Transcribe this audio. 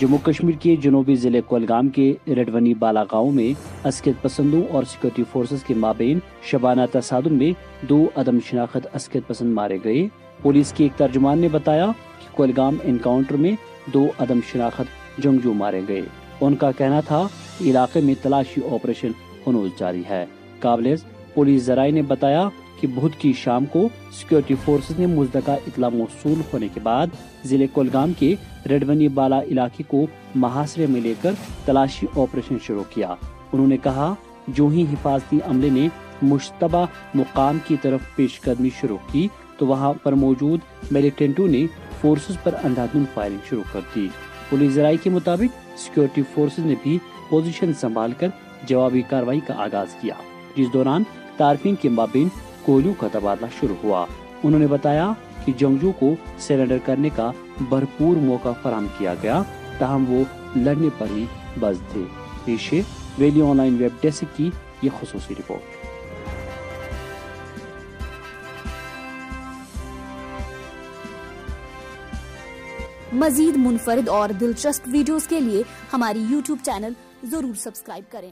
جموں کشمیر کے جنوبی ضلع کولگام کے ریڈونی بالا گاؤں میں اسکت پسندوں اور سیکورٹی فورسز کے مابین شبانہ تصادم میں دو عدم شناخت اسکت پسند مارے گئے۔ پولیس کے ایک ترجمان نے بتایا کہ کولگام انکاؤنٹر میں دو عدم شناخت جنگجو مارے گئے۔ ان کا کہنا تھا، علاقے میں تلاشی آپریشن ہنوز جاری ہے۔ قابل پولیس ذرائع نے بتایا کہ بدھ کی شام کو سیکیورٹی فورسز نے مزدقہ اطلاع موصول ہونے کے بعد ضلع کولگام کے ریڈونی بالا علاقے کو محاصرے میں لے کر تلاشی آپریشن شروع کیا۔ انہوں نے کہا، جو ہی حفاظتی عملے نے مشتبہ مقام کی طرف پیش قدمی شروع کی، تو وہاں پر موجود میلیٹنٹوں نے فورسز پر اندھادن فائرنگ شروع کر دی۔ پولیس ذرائع کے مطابق سیکیورٹی فورسز نے بھی پوزیشن سنبھال کر جوابی کاروائی کا آغاز کیا۔ جس دوران تارفین کے مابین گولیوں کا تبادلہ شروع ہوا۔ انہوں نے بتایا کہ جنگجو کو سرنڈر کرنے کا بھرپور موقع فراہم کیا گیا، تاہم وہ لڑنے پر ہی بز تھے۔ پیشے ویلی آن لائن ویب ڈیسک کی یہ خصوصی رپورٹ۔ مزید منفرد اور دلچسپ ویڈیوز کے لیے ہماری یوٹیوب چینل ضرور سبسکرائب کریں۔